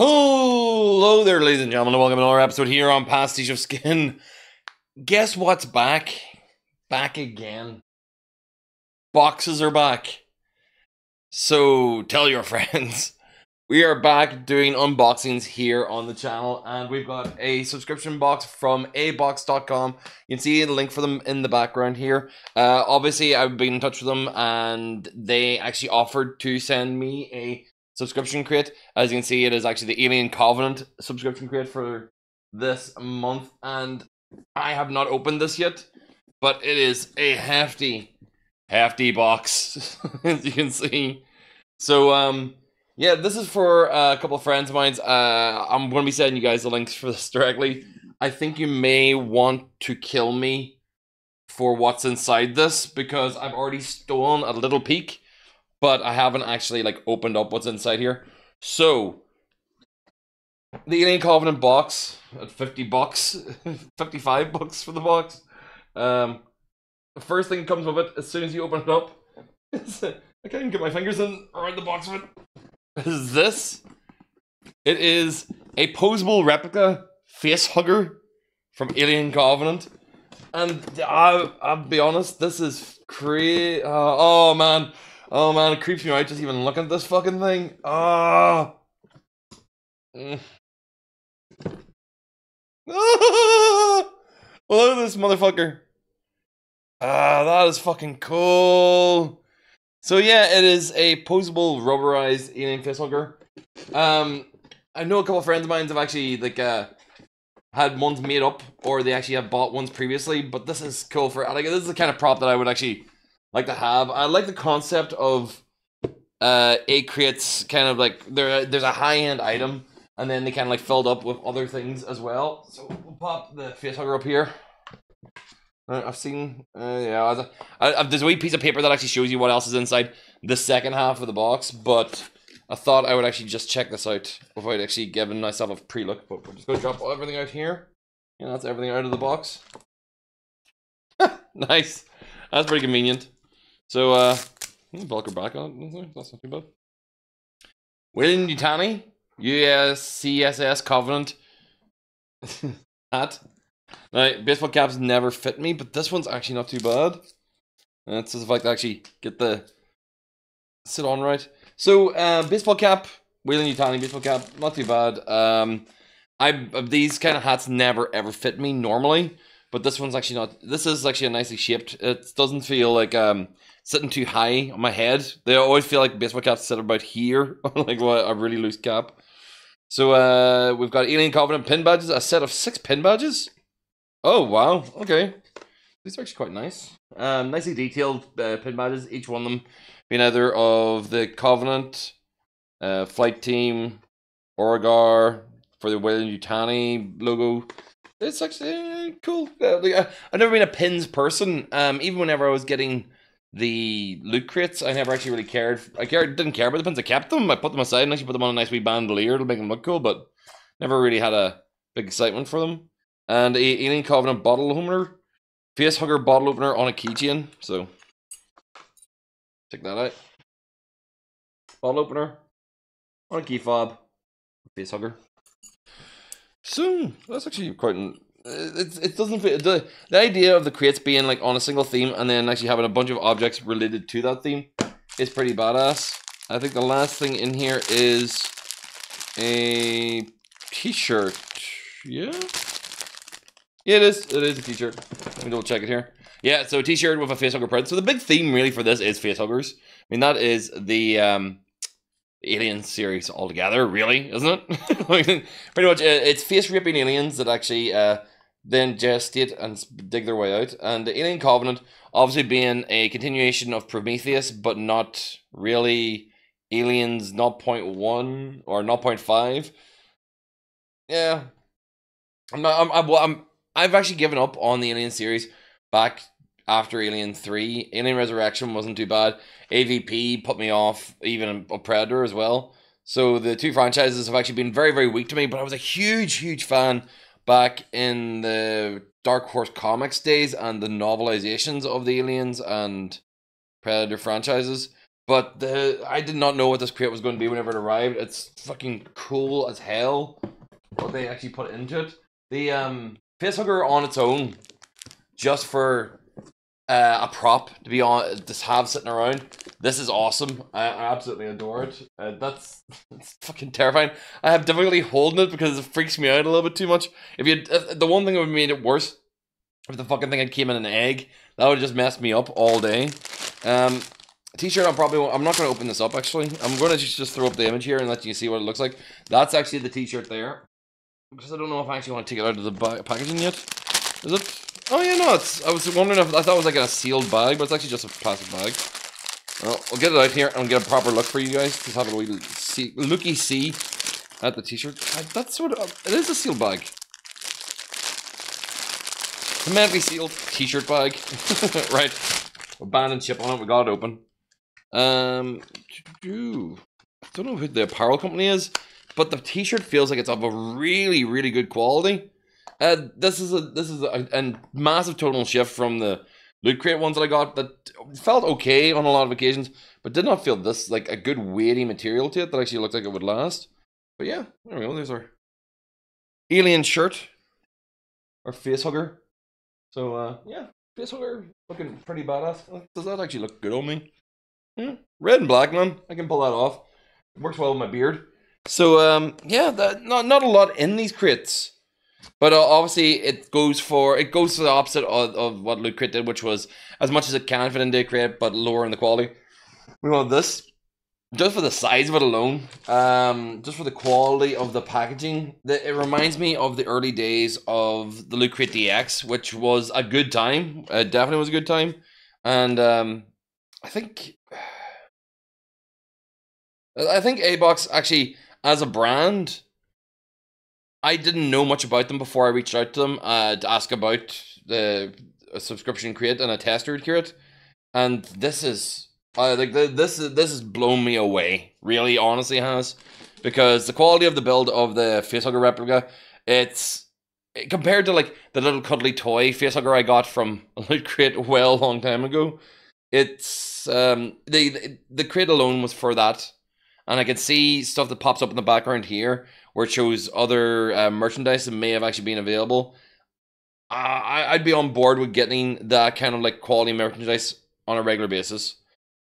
Hello there, ladies and gentlemen, and welcome to another episode here on Pastiche of Skin. Guess what's back? Back again. Boxes are back. So tell your friends. We are back doing unboxings here on the channel, and we've got a subscription box from abox.com. You can see the link for them in the background here. Uh, obviously, I've been in touch with them, and they actually offered to send me a subscription crate. As you can see, it is actually the Alien Covenant subscription crate for this month, and I have not opened this yet, but it is a hefty, hefty box, as you can see. So, um, yeah, this is for a couple of friends of mine. Uh, I'm going to be sending you guys the links for this directly. I think you may want to kill me for what's inside this because I've already stolen a little peek but I haven't actually like opened up what's inside here. So the Alien Covenant box at 50 bucks, 55 bucks for the box. Um, the first thing that comes with it as soon as you open it up, I can't even get my fingers in around the box of it. Is this? It is a posable replica face hugger from Alien Covenant. And I, I'll be honest, this is crazy. Uh, oh man, Oh man, it creeps me out just even looking at this fucking thing. Ah. Oh. Ah! Look at this motherfucker. Ah, that is fucking cool. So yeah, it is a posable rubberized alien facehugger. Um, I know a couple of friends of mine have actually like uh had ones made up, or they actually have bought ones previously. But this is cool for like this is the kind of prop that I would actually like to have. I like the concept of uh a crates kind of like there there's a high end item and then they kind of like filled up with other things as well. So we'll pop the face hugger up here. Uh, I've seen, uh, yeah, I, I, there's a wee piece of paper that actually shows you what else is inside the second half of the box, but I thought I would actually just check this out without actually giving myself a pre-look, but we're just going to drop everything out here. Yeah, that's everything out of the box. nice. That's pretty convenient. So, uh, Volker back on That's not too bad. Weyland-Yutani, USCSS Covenant hat. Now, baseball caps never fit me, but this one's actually not too bad. And it's if I can actually get the sit on right. So, uh, baseball cap, Weyland-Yutani baseball cap, not too bad. Um, I these kind of hats never ever fit me normally, but this one's actually not. This is actually a nicely shaped. It doesn't feel like um sitting too high on my head. They always feel like baseball caps sit about here, like a really loose cap. So uh, we've got Alien Covenant pin badges, a set of six pin badges. Oh wow, okay, these are actually quite nice. Um, nicely detailed uh, pin badges, each one of them being either of the Covenant, uh, Flight Team, Origae for the Weyland-Yutani logo. It's actually uh, cool. Uh, I've never been a pins person. Um, even whenever I was getting the loot crates, I never actually really cared. I cared, didn't care about the pins. I kept them. I put them aside and actually put them on a nice wee bandolier to make them look cool, but never really had a big excitement for them. And a Alien Covenant bottle opener, face hugger bottle opener on a keychain. So check that out. Bottle opener on a key fob, face hugger. So that's actually quite it, it doesn't fit the the idea of the crates being like on a single theme and then actually having a bunch of objects related to that theme is pretty badass. I think the last thing in here is a t-shirt. Yeah. Yeah, it is. It is a t-shirt. Let me double check it here. Yeah, so a t-shirt with a facehugger print. So the big theme really for this is facehuggers. I mean, that is the um, Alien series altogether, really, isn't it? Pretty much, uh, it's face ripping aliens that actually uh, then gestate and dig their way out. And the Alien Covenant, obviously being a continuation of Prometheus, but not really Aliens 0.1 or 0.5. Yeah, I'm not. I'm. I'm. I'm I've actually given up on the Alien series back after Alien 3. Alien Resurrection wasn't too bad. AVP put me off, even a Predator as well. So the two franchises have actually been very, very weak to me, but I was a huge, huge fan back in the Dark Horse Comics days and the novelizations of the Aliens and Predator franchises. But the I did not know what this crate was going to be whenever it arrived. It's fucking cool as hell. What they actually put into it. The um facehugger on its own, just for uh, a prop to be on, just have sitting around. This is awesome. I, I absolutely adore it. Uh, that's fucking terrifying. I have difficulty holding it because it freaks me out a little bit too much. If you, if, the one thing that would have made it worse, if the fucking thing had came in an egg, that would have just messed me up all day. Um, T-shirt. I'm probably. I'm not going to open this up. Actually, I'm going to just, just throw up the image here and let you see what it looks like. That's actually the T-shirt there. Because I don't know if I actually want to take it out of the packaging yet. Is it? Oh yeah, no. It's. I was wondering if I thought it was like a sealed bag, but it's actually just a plastic bag. Well, I'll get it out here and get a proper look for you guys. Just have a wee see, looky see at the T-shirt. That's sort of. It is a sealed bag. It's a magically sealed T-shirt bag. right. Abandoned chip on it. We got it open. Um, I don't know who the apparel company is, but the T-shirt feels like it's of a really, really good quality. Uh, this is a this is a, a massive total shift from the loot crate ones that I got that felt okay on a lot of occasions, but did not feel this like a good weighty material to it that actually looked like it would last. But yeah, there we go. There's our alien shirt, our face hugger. So uh, yeah, face hugger looking pretty badass. Does that actually look good on me? Yeah, red and black, man. I can pull that off. It works well with my beard. So um, yeah, that not not a lot in these crates. But uh, obviously, it goes for it goes to the opposite of, of what Loot Crate did, which was as much as it can fit into a crate, but lower in the quality. We want this just for the size of it alone, um, just for the quality of the packaging. The, it reminds me of the early days of the Loot Crate DX, which was a good time. It definitely was a good time, and um, I think I think A Box actually as a brand I didn't know much about them before I reached out to them uh, to ask about the subscription crate and a tester crate, and this is uh, like the, this is this has blown me away. Really, honestly, has because the quality of the build of the facehugger replica, it's compared to like the little cuddly toy facehugger I got from a Loot Crate well long time ago. It's um the the crate alone was for that, and I can see stuff that pops up in the background here where it shows other uh, merchandise that may have actually been available. I, I'd be on board with getting that kind of like quality merchandise on a regular basis.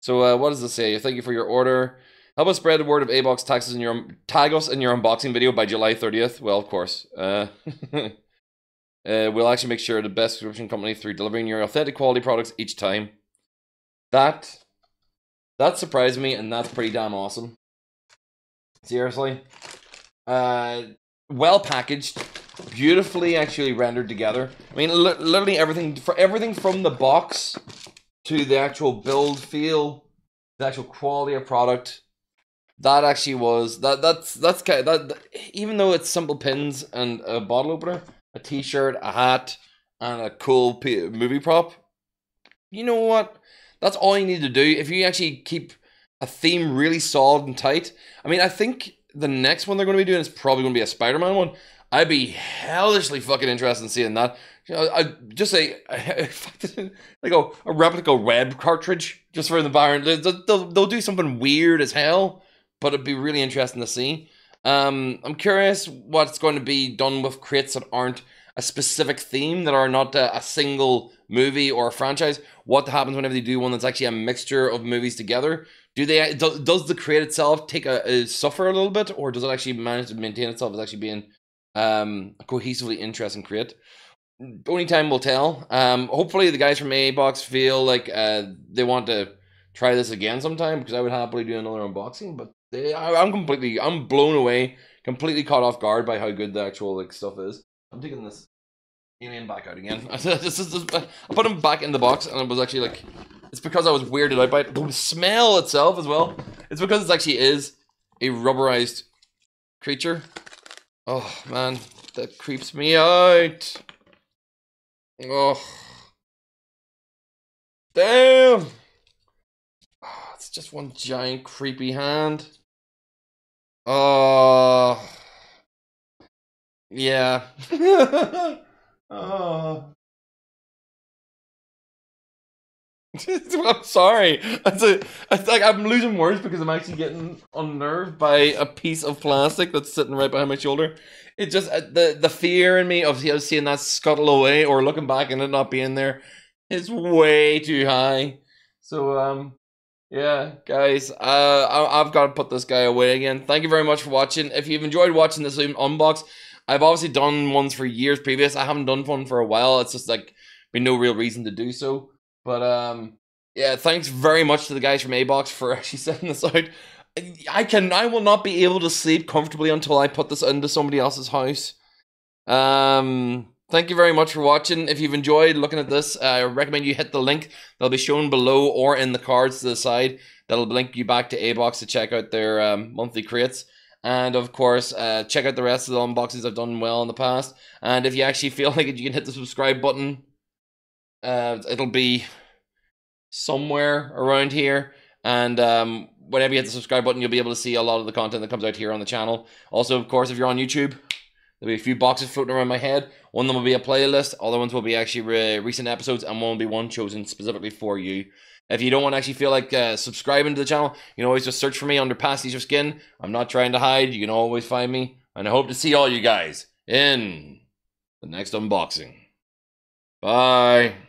So uh, what does it say? Thank you for your order. Help us spread the word of A-Box taxes in your tag us in your unboxing video by July 30th. Well, of course. Uh, uh, we'll actually make sure the best subscription company through delivering your authentic quality products each time. That that surprised me, and that's pretty damn awesome. Seriously, uh, well packaged, beautifully actually rendered together. I mean, li- literally everything for everything from the box to the actual build feel, the actual quality of product. That actually was that. That's that's kind of, that. Even though it's simple pins and a bottle opener, a T-shirt, a hat, and a cool movie prop. You know what? That's all you need to do. If you actually keep a theme really solid and tight. I mean, I think the next one they're going to be doing is probably going to be a Spider-Man one. I'd be hellishly fucking interested in seeing that. I just say like a, a replica web cartridge just for the Byron. They'll, they'll, they'll do something weird as hell, but it'd be really interesting to see. Um, I'm curious what's going to be done with crates that aren't a specific theme, that are not a, a single movie or a franchise. What happens whenever they do one that's actually a mixture of movies together? do they do, does the crate itself take a, a, suffer a little bit or does it actually manage to maintain itself as actually being um a cohesively interesting crate only time will tell um hopefully the guys from a box feel like uh they want to try this again sometime because i would happily do another unboxing but they, I, i'm completely i'm blown away completely caught off guard by how good the actual like stuff is i'm taking this alien back out again i put him back in the box and it was actually like it's because I was weirded out by it. The smell itself as well. It's because it actually is a rubberized creature. Oh man, that creeps me out. Oh. Damn. Oh, it's just one giant creepy hand. Oh. Yeah. oh. I'm sorry. It's, a, it's like I'm losing words because I'm actually getting unnerved by a piece of plastic that's sitting right behind my shoulder. It just uh, the the fear in me of you know, seeing that scuttle away or looking back and it not being there is way too high. So um, yeah, guys, uh, I, I've got to put this guy away again. Thank you very much for watching. If you've enjoyed watching this unbox, I've obviously done ones for years previous. I haven't done one for a while. It's just like been no real reason to do so. But um, yeah, thanks very much to the guys from ABox for actually sending this out. I can, I will not be able to sleep comfortably until I put this into somebody else's house. Um, thank you very much for watching. If you've enjoyed looking at this, I recommend you hit the link that'll be shown below or in the cards to the side. That'll link you back to ABox to check out their um, monthly crates. And of course, uh, check out the rest of the unboxings I've done well in the past. And if you actually feel like it, you can hit the subscribe button. Uh, it'll be somewhere around here. And um, whenever you hit the subscribe button, you'll be able to see a lot of the content that comes out here on the channel. Also, of course, if you're on YouTube, there'll be a few boxes floating around my head. One of them will be a playlist, other ones will be actually re recent episodes, and one will be one chosen specifically for you. If you don't want to actually feel like uh, subscribing to the channel, you can always just search for me under Pastiche of Skin. I'm not trying to hide. You can always find me. And I hope to see all you guys in the next unboxing. Bye.